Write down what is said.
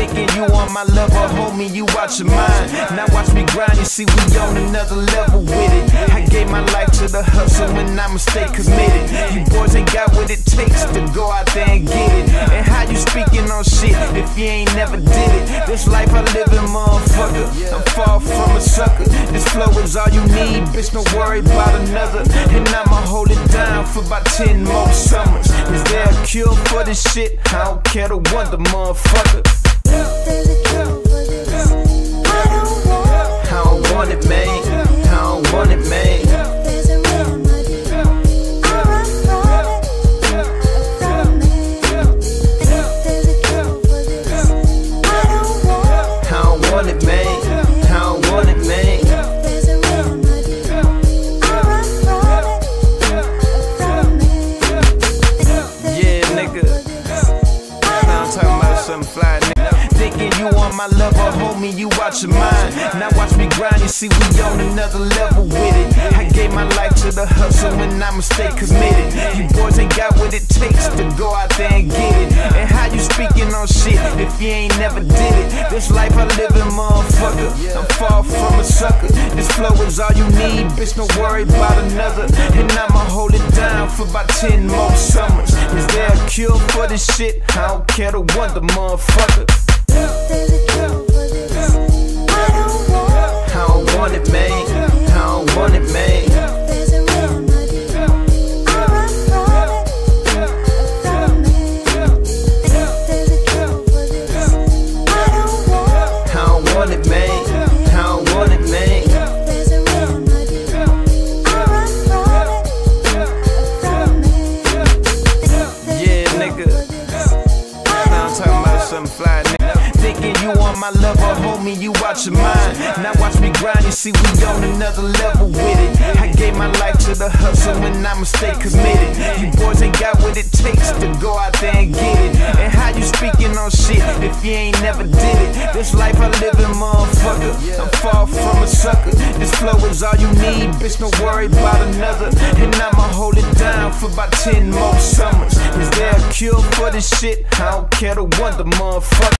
Thinking you on my level, homie, you watch your mind. Now watch me grind, you see we on another level with it. I gave my life to the hustle when I'ma stay committed. You boys ain't got what it takes to go out there and get it. And how you speaking on shit if you ain't never did it? This life I live in, motherfucker. I'm far from a sucker. This flow is all you need, bitch. Don't worry about another. And I'ma hold it down for about 10 more summers. Cure for this shit? I don't care to wonder, motherfucker. Something fly, nigga. Thinking you on my level, homie, you watch your mind. Now watch me grind, you see we on another level with it. I gave my life to the hustle and I'ma stay committed. You boys ain't got what it takes to go out there and get it. And how you speaking on shit if you ain't never did it? This life I live in, motherfucker. I'm far from a sucker. This flow is all you need, bitch. Don't worry about another. And I'ma hold it down for about 10 more summers. Is there a cure for this shit? I don't care to wonder, motherfucker. Something fly, nigga. Thinking you on my level, homie, you watch your mind. Now watch me grind, you see we on another level with it. I gave my life to the hustle and I'ma stay committed. You boys ain't got what it takes to go out there and get it. And how you speaking on shit if you ain't never did it? This life I live in, motherfucker. I'm far from a sucker. This flow is all you need, bitch. Don't worry about another. And I'ma hold it down for about 10 more summers. Is there a cure for this shit? I don't care to wonder, motherfucker.